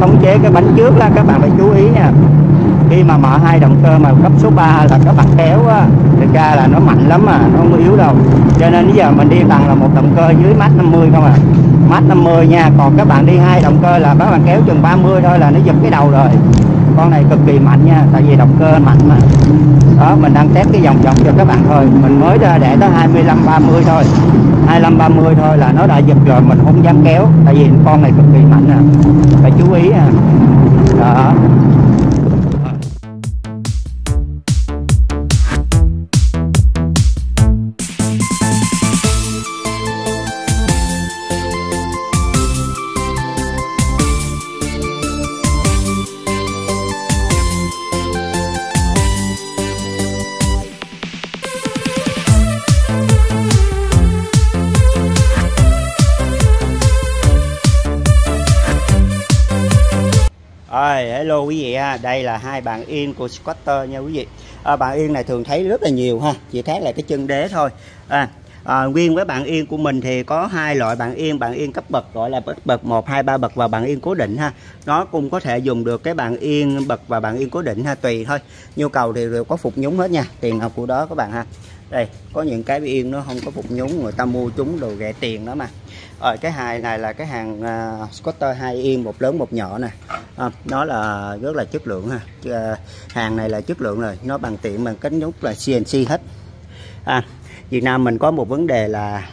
khống chế cái bánh trước là các bạn phải chú ý nha khi mà mở hai động cơ mà cấp số 3 là các bạn kéo á thực ra là nó mạnh lắm mà, nó không yếu đâu. Cho nên bây giờ mình đi bằng là một động cơ dưới mát 50 không à. Mát 50 nha, còn các bạn đi hai động cơ là các bạn kéo chừng 30 thôi là nó giật cái đầu rồi. Con này cực kỳ mạnh nha, tại vì động cơ mạnh mà. Đó, mình đang test cái vòng vòng cho các bạn thôi. Mình mới ra để tới 25 30 thôi. 25 30 thôi là nó đã giật rồi, mình không dám kéo, tại vì con này cực kỳ mạnh nè phải chú ý à. Đó. Rồi, hello quý vị ha, đây là hai bạn yên của Squatter nha quý vị. À, bạn yên này thường thấy rất là nhiều ha, chỉ khác là cái chân đế thôi. À, à, nguyên với bạn yên của mình thì có hai loại bạn yên, bạn yên cấp bậc gọi là bậc bậc 1, 2, 3 bậc và bạn yên cố định ha. Nó cũng có thể dùng được cái bạn yên bậc và bạn yên cố định ha, tùy thôi. Nhu cầu thì đều có phục nhúng hết nha, tiền học của đó các bạn ha. Đây, có những cái yên nó không có phục nhúng, người ta mua chúng đồ rẻ tiền đó mà. Rồi cái hai này là cái hàng uh, squatter hai yên một lớn một nhỏ nè à, nó là rất là chất lượng ha. À, hàng này là chất lượng rồi. Nó bằng tiện bằng cánh nút là CNC hết. À, Việt Nam mình có một vấn đề là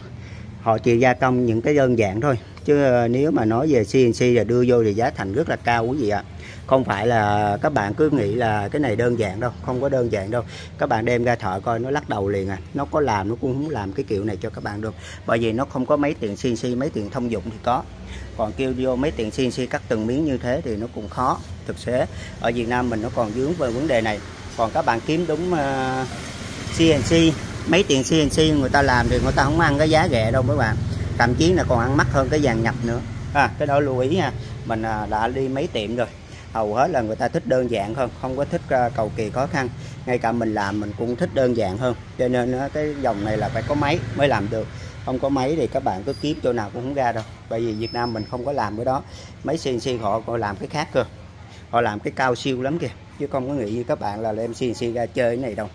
họ chỉ gia công những cái đơn giản thôi. Chứ ờ, nếu mà nói về CNC là đưa vô thì giá thành rất là cao quý vị ạ. Không phải là các bạn cứ nghĩ là cái này đơn giản đâu không có đơn giản đâu. Các bạn đem ra thợ coi nó lắc đầu liền à. Nó có làm nó cũng không làm cái kiểu này cho các bạn được. Bởi vì nó không có mấy tiền CNC mấy tiền thông dụng thì có. Còn kêu vô mấy tiền CNC cắt từng miếng như thế thì nó cũng khó thực tế ở Việt Nam mình nó còn vướng về vấn đề này. Còn các bạn kiếm đúng ờ, uh, CNC mấy tiền CNC người ta làm thì người ta không ăn cái giá rẻ đâu mấy bạn thậm chí là còn ăn mắc hơn cái vàng nhập nữa. À, cái đó lưu ý nha. Mình à, đã đi mấy tiệm rồi. Hầu hết là người ta thích đơn giản hơn không có thích à, cầu kỳ khó khăn. Ngay cả mình làm mình cũng thích đơn giản hơn. Cho nên à, cái dòng này là phải có máy mới làm được. Không có máy thì các bạn cứ kiếm chỗ nào cũng không ra đâu. Bởi vì Việt Nam mình không có làm cái đó. Máy CNC họ còn làm cái khác cơ. Họ làm cái cao siêu lắm kìa. Chứ không có nghĩ như các bạn là đem CNC ra chơi cái này đâu.